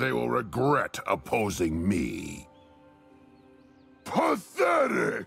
They will regret opposing me. Pathetic!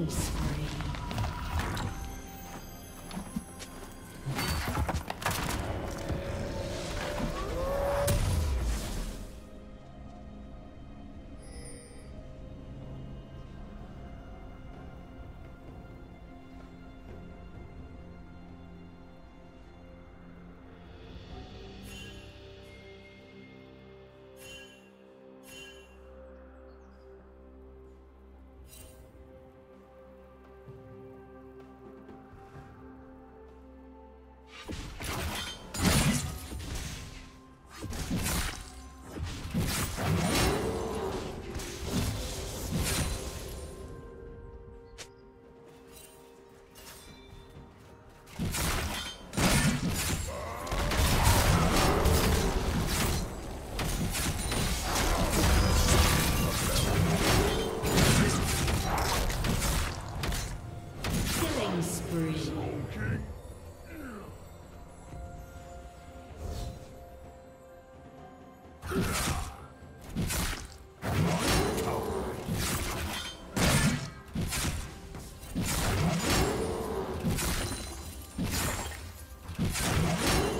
Killing you spree.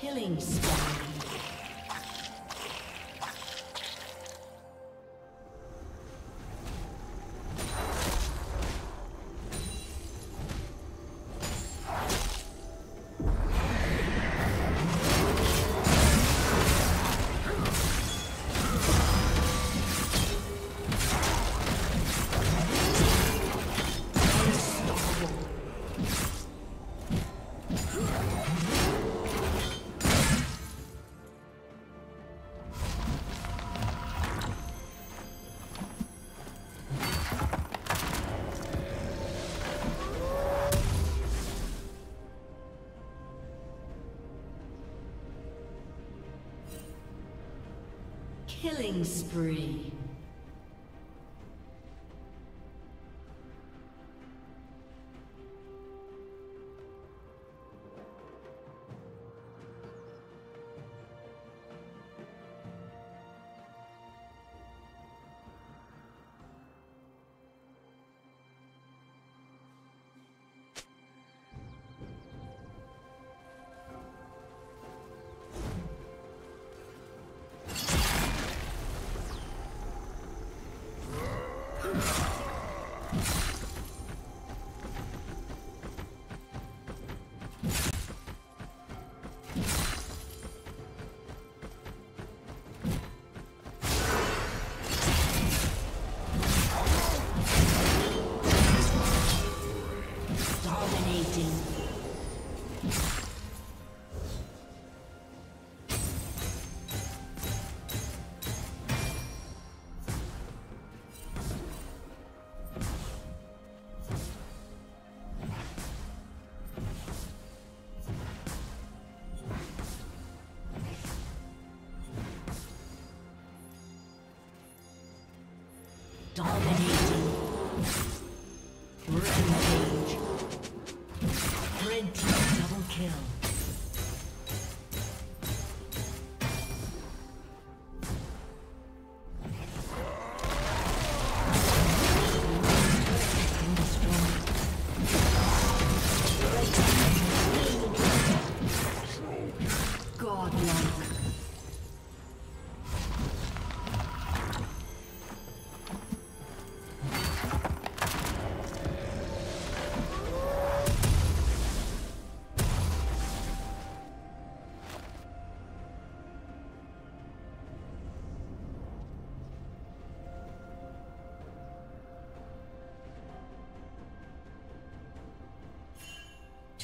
Killing spree. Killing spree. Dominating. Rampage. Red team double kill.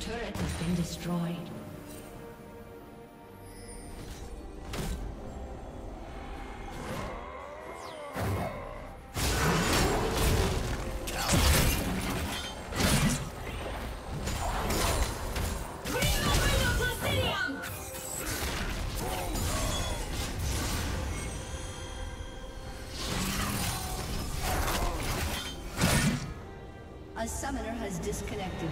Turret has been destroyed. A summoner has disconnected.